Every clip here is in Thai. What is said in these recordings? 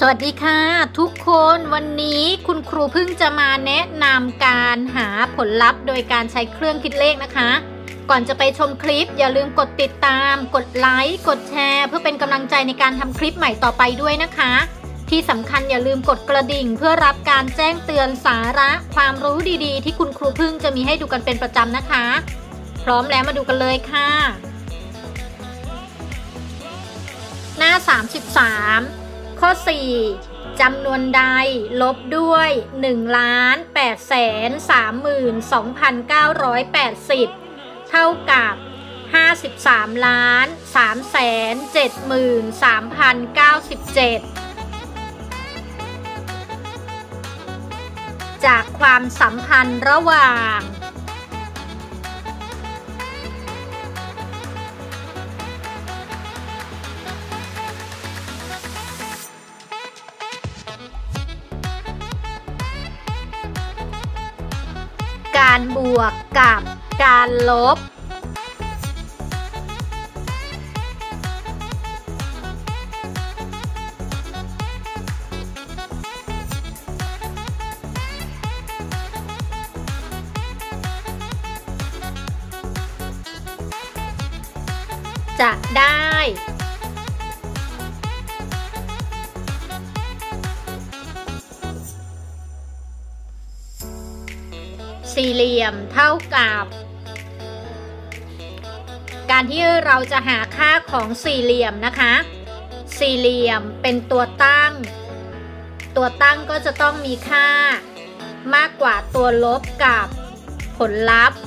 สวัสดีค่ะ ทุกคนวันนี้คุณครูเพิ่งจะมาแนะนำการหาผลลัพธ์ โดยการใช้เครื่องคิดเลขนะคะ ก่อนจะไปชมคลิป อย่าลืมกดติดตาม กดไลค์กดแชร์ เพื่อเป็นกำลังใจในการทำคลิปใหม่ต่อไปด้วยนะคะ ที่สำคัญอย่าลืมกดกระดิ่ง เพื่อรับการแจ้งเตือนสาระความรู้ดีๆ ที่คุณครูพึ่งจะมีให้ดูกันเป็นประจำนะคะ พร้อมแล้วมาดูกันเลยค่ะ หน้า 33 ข้อ 4จำนวนใดลบด้วย1ล้าน8แสน32,980 เท่ากับ 53ล้าน3แสน73,097จากความสัมพันธ์ระหว่าง การบวกกับการลบ สี่เหลี่ยมเท่ากับ การที่เราจะหาค่าของสี่เหลี่ยมนะคะ สี่เหลี่ยมเป็นตัวตั้ง ตัวตั้งก็จะต้องมีค่ามากกว่าตัวลบกับผลลัพธ์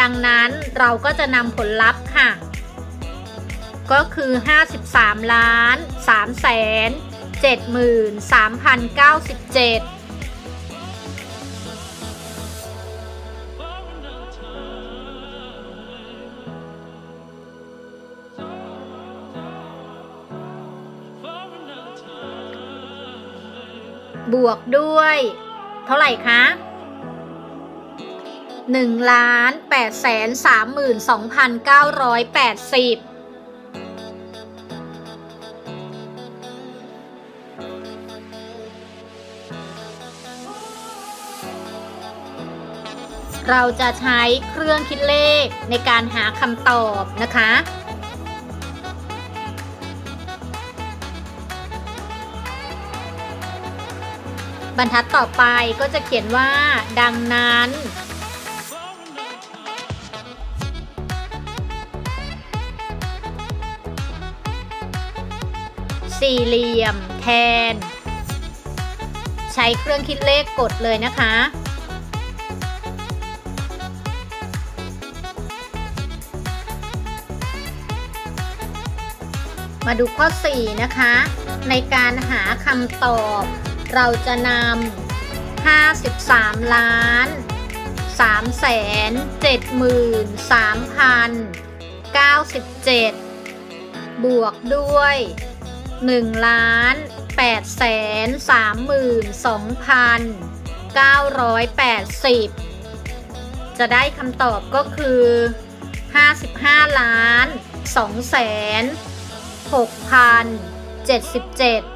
ดังนั้นเราก็จะนำผลลัพธ์ค่ะ ก็คือ 53 ล้าน3แสน73,097 บวกด้วย เท่าไหร่คะ1ล้าน8แสน32,980เราจะใช้เครื่องคิดเลขในการหาคำตอบนะคะ บรรทัดต่อไปก็จะเขียนว่า ดังนั้น สี่เหลี่ยม แทน ใช้เครื่องคิดเลขกดเลยนะคะ มาดูข้อ 4 นะคะ ในการหาคำตอบ เราจะนำ53ล้าน3แสน73,097 บวกด้วย1ล้าน8แสน32,980 จะได้คำตอบก็คือ 55 ล้าน2แสน6,077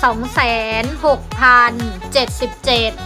2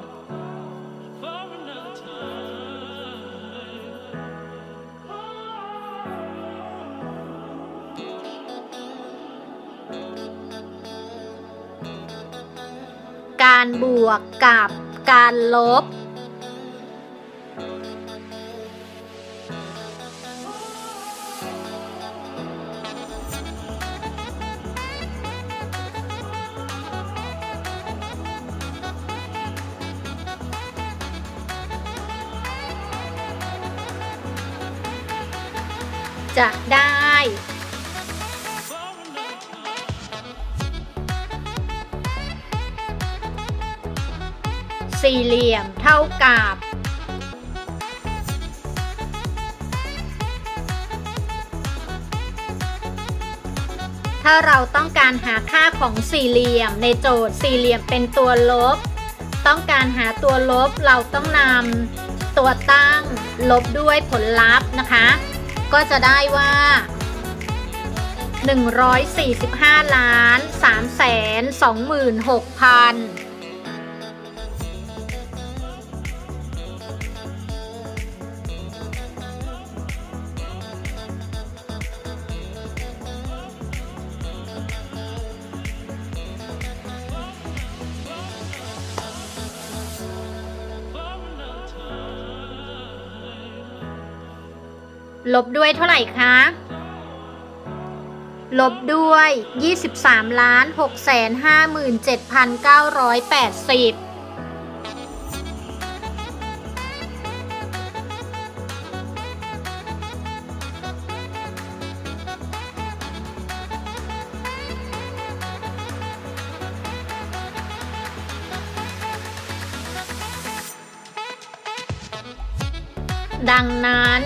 วกกับการลบ จะได้ สี่เหลี่ยมเท่ากับ ถ้าเราต้องการหาค่าของสี่เหลี่ยมในโจทย์สี่เหลี่ยมเป็นตัวลบ ต้องการหาตัวลบเราต้องนำตัวตั้งลบด้วยผลลัพธ์นะคะ ก็จะได้ว่า145 ล้าน3แสน26,000 ลบด้วยเท่าไหร่คะ ลบด้วย 23ล้าน6 57,980ดังนั้น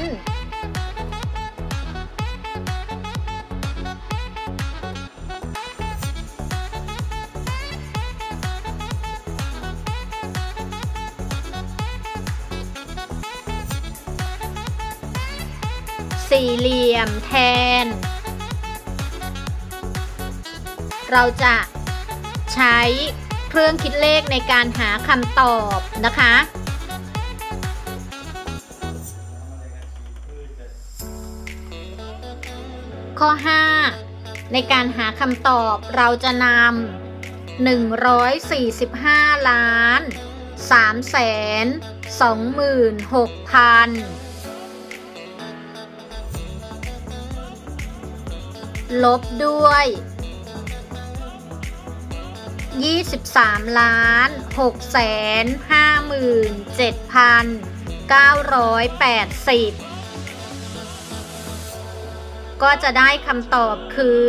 สี่เหลี่ยมแทน เราจะใช้เครื่องคิดเลขในการหาคำตอบนะคะ ข้อ 5 ในการหาคำตอบเราจะนำ145 ล้าน3แสน26,000 ลบด้วย 23ล้าน6แสน57,980 ก็จะได้คำตอบคือ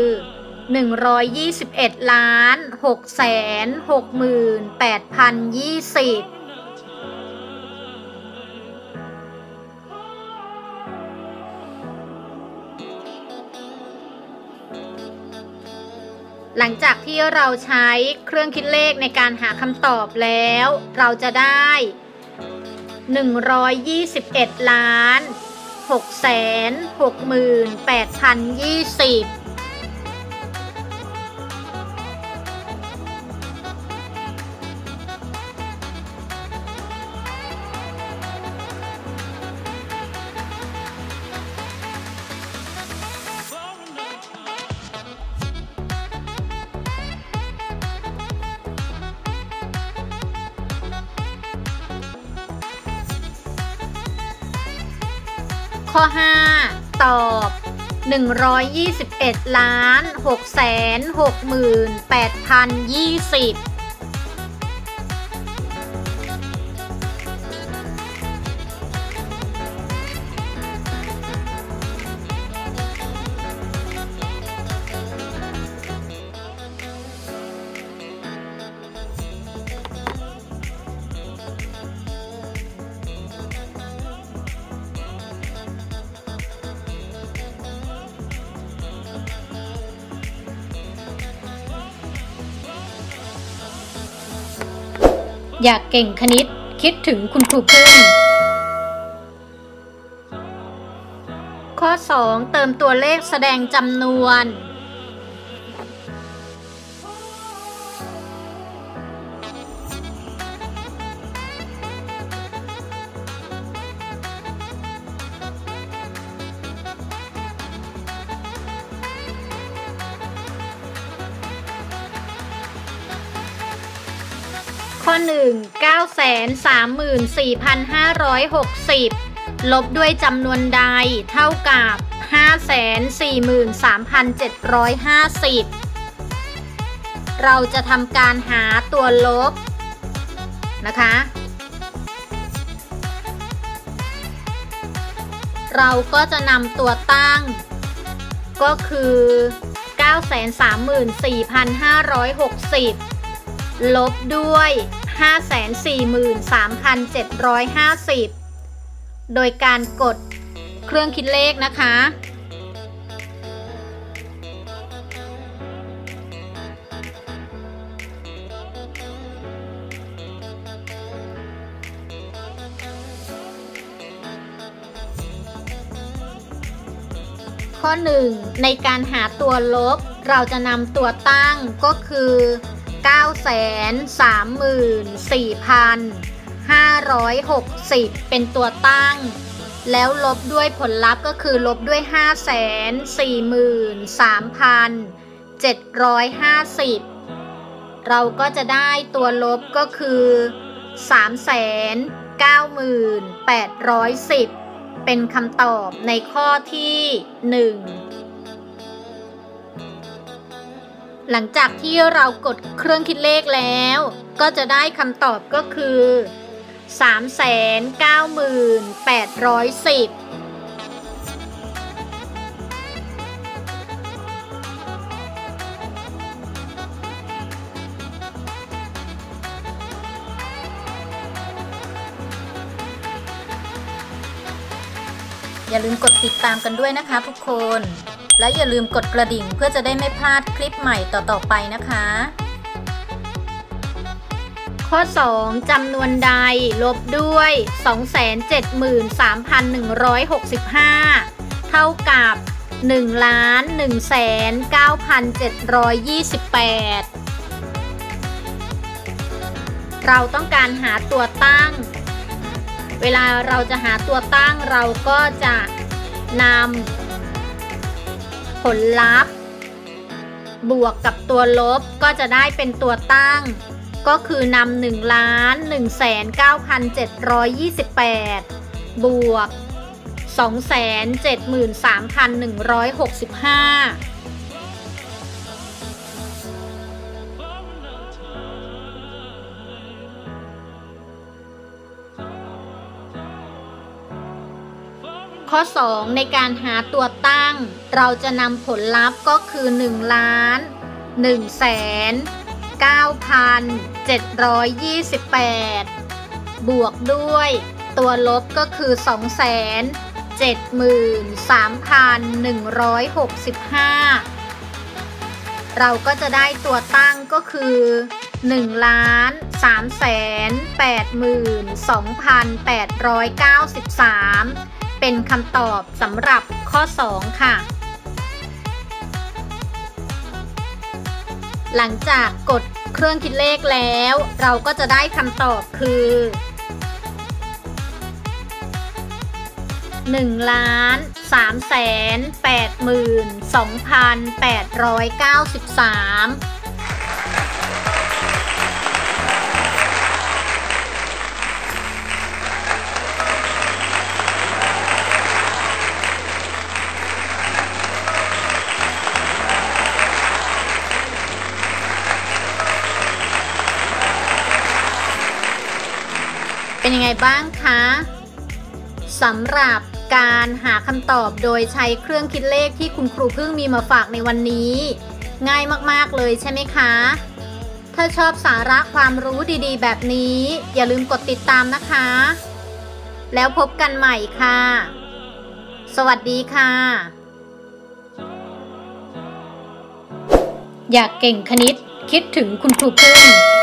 121ล้าน6แสน68,020 หลังจากที่เราใช้เครื่องคิดเลขในการหาคำตอบแล้ว เราจะได้ 121 ล้าน6แสน68,020 ข้อ 5 ตอบ 121ล้าน6แสน68,020 อยากเก่งคณิต คิดถึงคุณครูพึ่ง ข้อ 2 เติมตัวเลขแสดงจำนวน ข้อ 1 934,560 ลบด้วยจำนวนใดเท่ากับ 543,750 เราจะทำการหาตัวลบนะคะ เราก็จะนำตัวตั้ง ก็คือ 934,560 ลบด้วย 543,750 โดยการกดเครื่องคิดเลขนะคะ ข้อ 1 ในการหาตัวลบเราจะนำตัวตั้งก็คือ 934,560 เป็นตัวตั้ง แล้วลบด้วยผลลัพธ์ก็คือลบด้วย 543,750 เราก็จะได้ตัวลบก็คือ 39810 เป็นคำตอบในข้อที่ 1 หลังจากที่เรากดเครื่องคิดเลขแล้ว ก็จะได้คำตอบก็คือ 3,9810อย่าลืมกดติดตามกันด้วยนะคะทุกคน และอย่าลืมกดกระดิ่งเพื่อจะได้ไม่พลาดคลิปใหม่ต่อๆไปนะคะ ข้อ 2จำนวนใดลบด้วย 273,165 เท่ากับ1ล้าน1 9,728เราต้องการหาตัวตั้ง เวลาเราจะหาตัวตั้งเราก็จะนำ ลลัพธ์ บวกกับตัวลบก็จะได้เป็นตัวตั้ง ก็คือนำ1ล้าน1แสน9,728บวก2 7 3 1 6 5 ข้อ 2 ในการหาตัวตั้ง เราจะนำผลลัพธ์ก็คือ 1 ล้าน1แสน9,728 บวกด้วยตัวลบก็คือ2แสน73,165 เราก็จะได้ตัวตั้งก็คือ1ล้าน3แสน82,893 เป็นคำตอบสำหรับข้อ 2 ค่ะ หลังจากกดเครื่องคิดเลขแล้ว เราก็จะได้คำตอบคือ1ล้าน3แสน82,893เป็น ยังไงบ้างคะสำหรับการหาคำตอบโดยใช้เครื่องคิดเลขที่คุณครูเพึ่งมีมาฝากในวันนี้ ง่ายมากๆเลยใช่ไหมคะ ถ้าชอบสาระความรู้ดีๆ แบบนี้ อย่าลืมกดติดตามนะคะ แล้วพบกันใหม่ค่ะ สวัสดีค่ะ อยากเก่งคณิตคิดถึงคุณครูเพึ่ง